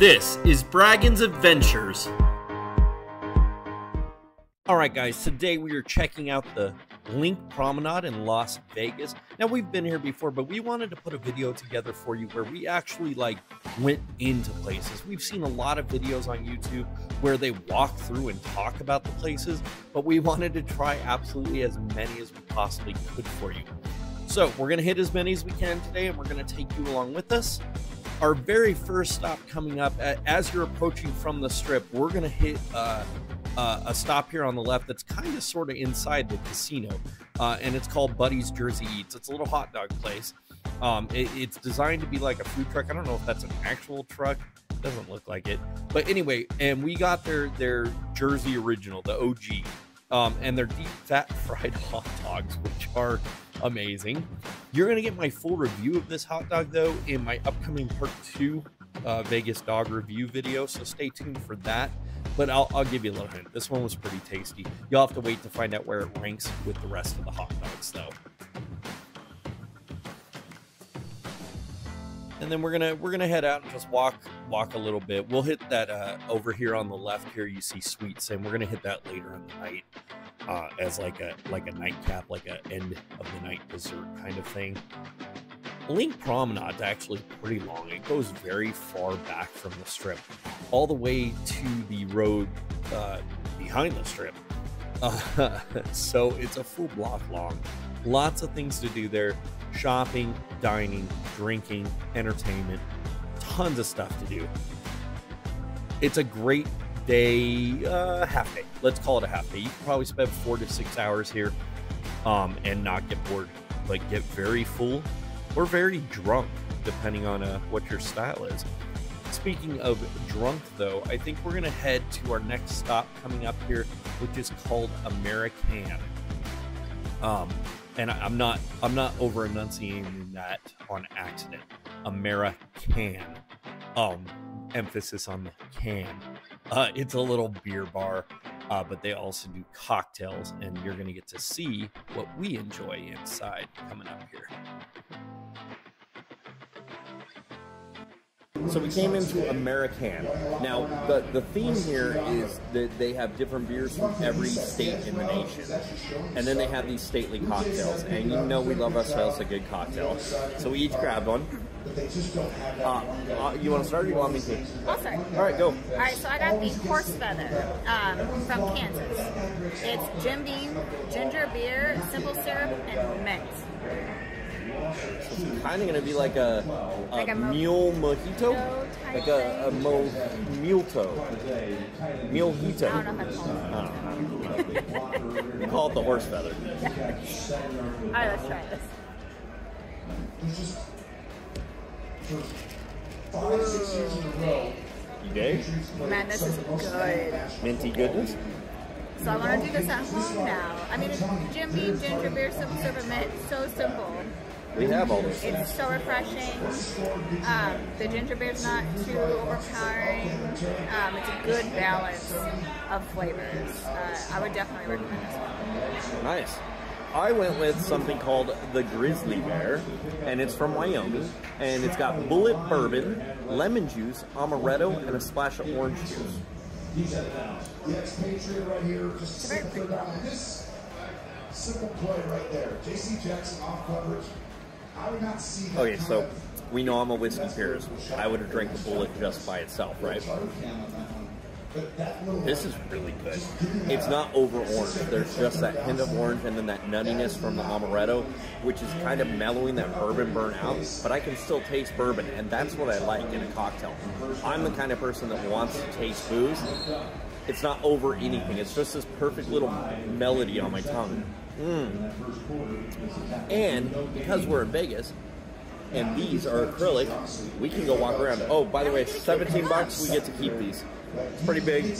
This is Braggins Adventures. All right, guys, today we are checking out the Linq Promenade in Las Vegas. Now, we've been here before, but we wanted to put a video together for you where we actually like went into places. We've seen a lot of videos on YouTube where they walk through and talk about the places, but we wanted to try absolutely as many as we possibly could for you. So, we're going to hit as many as we can today, and we're going to take you along with us. Our very first stop coming up, as you're approaching from the strip, we're going to hit uh, uh, a stop here on the left that's kind of sort of inside the casino, uh, and it's called Buddy's Jersey Eats. It's a little hot dog place. Um, it, it's designed to be like a food truck. I don't know if that's an actual truck. Doesn't look like it, but anyway, and we got their their Jersey original, the OG, um, and their deep fat fried hot dogs, which are amazing. You're gonna get my full review of this hot dog though in my upcoming part two uh, Vegas dog review video, so stay tuned for that. But I'll, I'll give you a little hint. This one was pretty tasty. You'll have to wait to find out where it ranks with the rest of the hot dogs, though. And then we're gonna we're gonna head out and just walk walk a little bit. We'll hit that uh, over here on the left. Here you see Sweets, and we're gonna hit that later in the night uh, as like a like a nightcap, like a end of the night dessert kind of thing. Linq Promenade is actually pretty long. It goes very far back from the strip, all the way to the road uh, behind the strip. Uh, so it's a full block long. Lots of things to do there shopping, dining, drinking, entertainment, tons of stuff to do. It's a great day, uh, half day. Let's call it a half day. You can probably spend four to six hours here um, and not get bored, but get very full or very drunk, depending on uh, what your style is. Speaking of drunk, though, I think we're going to head to our next stop coming up here, which is called American. Um, and I, am not I'm not over enunciating that on accident. American. Um, emphasis on the can. Uh, it's a little beer bar, uh, but they also do cocktails, and you're to get to see what we enjoy inside coming up here. So we came into American. Now, the, the theme here is that they have different beers from every state in the nation. And then they have these stately cocktails. And you know we love ourselves a good cocktail. So we each grabbed one. Uh, uh, you want to start or you want me to? I'll start. All right, go. All right, so I got the horse feather um, from Kansas. It's Jim Beam, ginger beer, simple syrup, and mint. It's kind of going to be like a, a, like a mule mojito? Like a, a mo, multo. Mulejito. I don't know how to call it. we call it the horse feather. Yeah. All right, let's try this. Five, six years in a row. You dig? Man, this is good. Minty goodness? So I want to do this at home now. I mean, it's Jim Beam, ginger beer, simple syrup, mint. So simple. We have all this. It's so refreshing. Um, the ginger beer is not too overpowering. Um, it's a good balance of flavors. Uh, I would definitely recommend this one. Nice. I went with something called the Grizzly Bear, and it's from Wyoming, and it's got Bulleit bourbon, lemon juice, amaretto, and a splash of orange juice. Yes, Patriot right here, just simple down simple play right there. JC Jackson off coverage. Okay, so we know I'm a whiskey purist. I would have drank the Bulleit just by itself, right? This is really good. It's not over orange. There's just that hint of orange and then that nuttiness from the amaretto, which is kind of mellowing that bourbon burn out. But I can still taste bourbon, and that's what I like in a cocktail. I'm the kind of person that wants to taste booze. It's not over anything. It's just this perfect little melody on my tongue. Mm. And because we're in Vegas, and these are acrylic, we can go walk around. Oh, by the way, 17 bucks, we get to keep these. It's pretty big,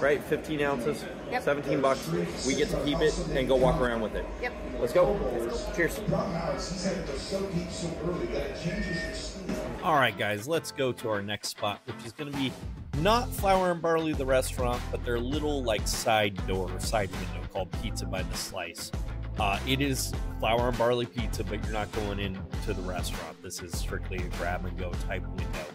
right? 15 ounces, yep. 17 bucks. We get to keep it and go walk around with it. Yep. Let's go. Cheers. All right, guys, let's go to our next spot, which is going to be not Flour and Barley, the restaurant, but their little like side door, side window called Pizza by the Slice. Uh, it is flour and barley pizza, but you're not going into the restaurant. This is strictly a grab and go type window.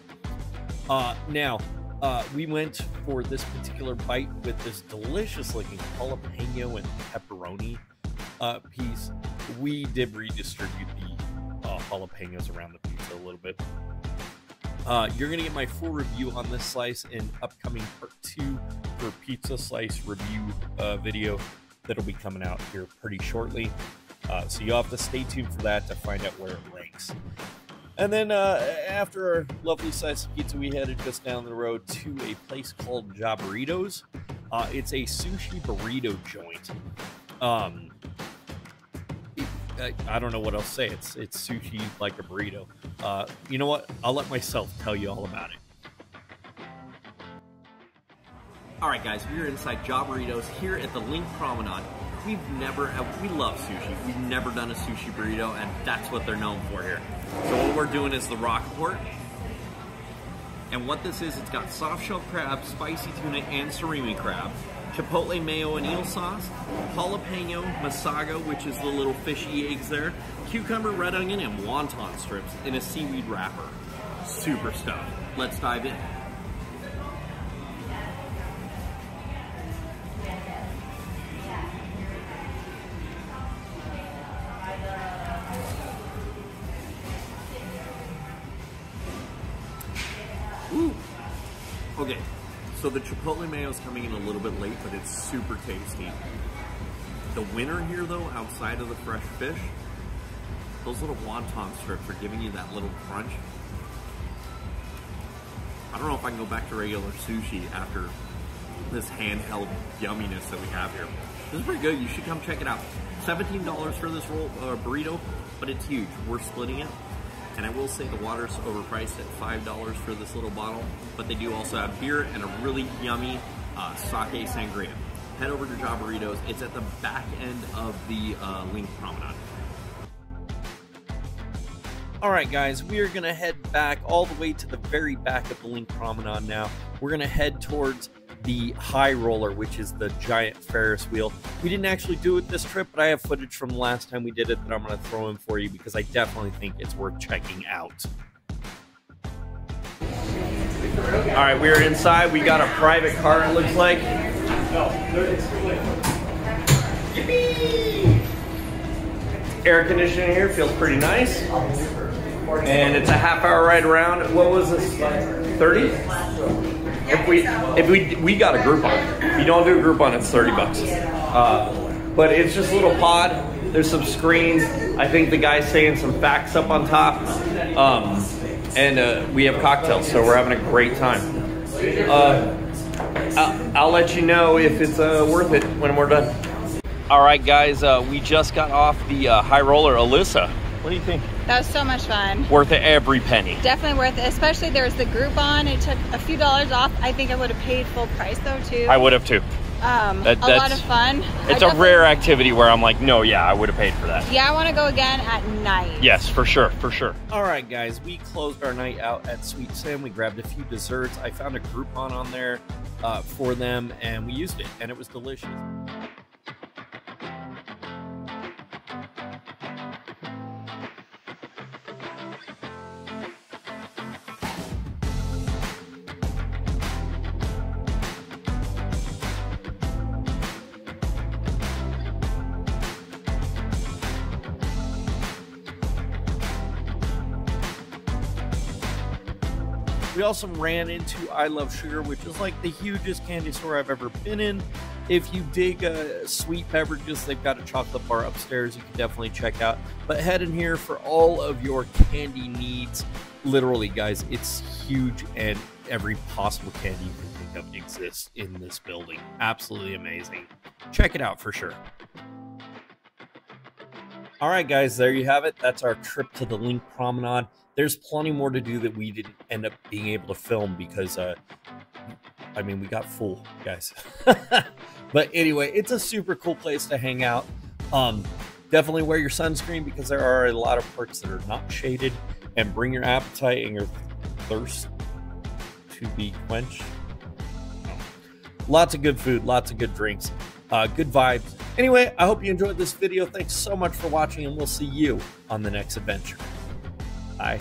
Uh, now, uh, we went for this particular bite with this delicious looking jalapeno and pepperoni uh, piece. We did redistribute the uh, jalapenos around the pizza a little bit. Uh, you're gonna get my full review on this slice in upcoming part two for pizza slice review uh, video that'll be coming out here pretty shortly. Uh, so you'll have to stay tuned for that to find out where it ranks. And then uh, after our lovely slice of pizza, we headed just down the road to a place called Jaburritos. Uh, it's a sushi burrito joint. Um, I, I don't know what else to say. It's it's sushi like a burrito. Uh, you know what? I'll let myself tell you all about it. All right, guys, we're inside Jaburritos here at the Linq Promenade. We've never, uh, we love sushi. We've never done a sushi burrito, and that's what they're known for here. So what we're doing is the Rockport. And what this is, it's got soft shell crab, spicy tuna, and surimi crab, chipotle mayo and eel sauce, jalapeno, masago, which is the little fishy eggs there, cucumber, red onion, and wonton strips in a seaweed wrapper. Super stuff. Let's dive in. Okay, so the chipotle mayo is coming in a little bit late, but it's super tasty. The winner here, though, outside of the fresh fish, those little wonton strips are giving you that little crunch. I don't know if I can go back to regular sushi after this handheld yumminess that we have here. This is pretty good. You should come check it out. $17 for this roll uh, burrito, but it's huge. We're splitting it. And I will say the water's overpriced at $5 for this little bottle, but they do also have beer and a really yummy uh, sake sangria. Head over to Jaburritos. It's at the back end of the uh, Linq Promenade. All right, guys, we are going to head back all the way to the very back of the Linq Promenade now. We're going to head towards the High Roller, which is the giant Ferris wheel. We didn't actually do it this trip, but I have footage from the last time we did it that I'm going to throw in for you because I definitely think it's worth checking out. All right, we're inside. We got a private car, it looks like. Yippee! Air conditioning here feels pretty nice. And it's a half hour ride around. What was this? 30? If we if we we got a Groupon. If you don't do a Groupon, it's 30 bucks. Uh, but it's just a little pod. There's some screens. I think the guy's saying some facts up on top. Um, and uh, we have cocktails, so we're having a great time. Uh, I'll, I'll, let you know if it's uh, worth it when we're done. All right, guys, uh, we just got off the uh, high roller. Alyssa, what do you think? That was so much fun. Worth it every penny. Definitely worth it, especially there was the Groupon. It took a few dollars off. I think I would have paid full price though too. I would have too. Um, that, a lot of fun. It's a rare activity where I'm like, no, yeah, I would have paid for that. Yeah, I want to go again at night. Yes, for sure, for sure. All right, guys, we closed our night out at Sweet Sam. We grabbed a few desserts. I found a Groupon on there uh, for them, and we used it, and it was delicious. We also ran into I Love Sugar, which is like the hugest candy store I've ever been in. If you dig uh, sweet beverages, they've got a chocolate bar upstairs you can definitely check out. But head in here for all of your candy needs. Literally, guys, it's huge and every possible candy you can think of exists in this building. Absolutely amazing. Check it out for sure. All right, guys, there you have it. That's our trip to the Linq Promenade there's plenty more to do that we didn't end up being able to film because uh I mean we got full guys. but anyway, it's a super cool place to hang out. Um definitely wear your sunscreen because there are a lot of parts that are not shaded and bring your appetite and your thirst to be quenched. Lots of good food, lots of good drinks, uh, good vibes. Anyway, I hope you enjoyed this video. Thanks so much for watching, and we'll see you on the next adventure. Bye.